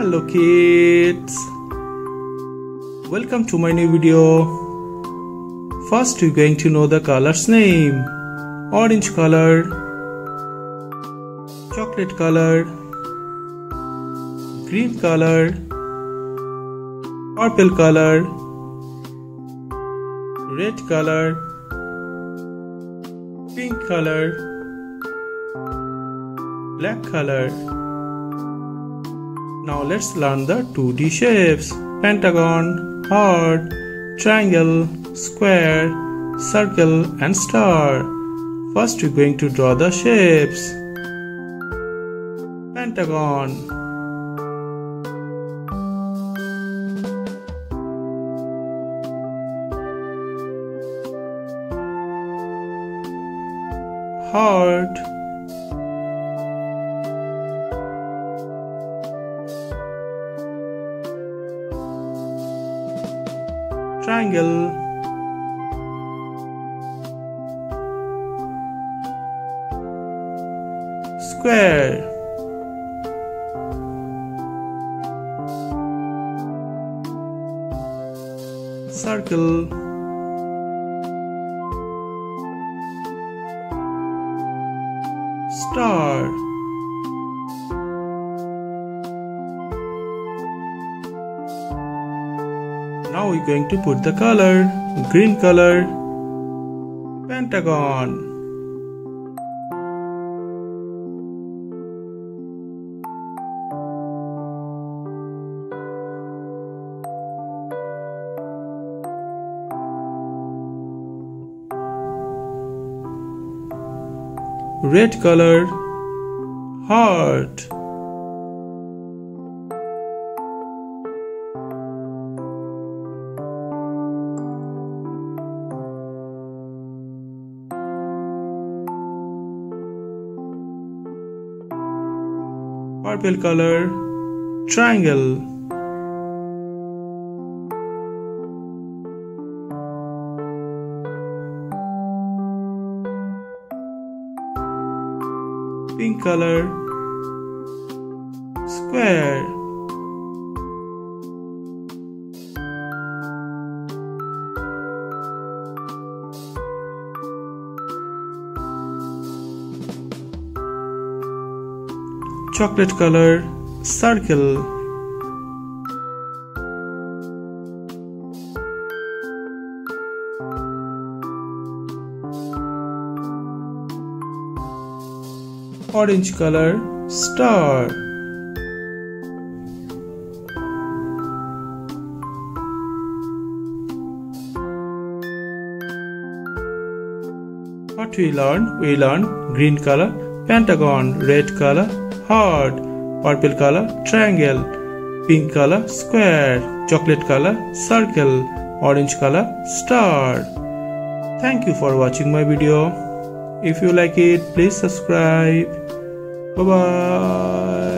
Hello kids! Welcome to my new video. First we're going to know the color's name. Orange color, chocolate color, green color, purple color, red color, pink color, black color. Now let's learn the 2D shapes. Pentagon, heart, triangle, square, circle and star. First we're going to draw the shapes. Pentagon. Heart. Triangle. Square. Circle. Star Now we're going to put the color green color pentagon. Red color heart purple color triangle. Pink color square chocolate color circle. Orange color star. What we learn we learn green color pentagon red color heart purple color triangle. Pink color square. Chocolate color circle. Orange color star. Thank you for watching my video. If you like it please subscribe. Bye bye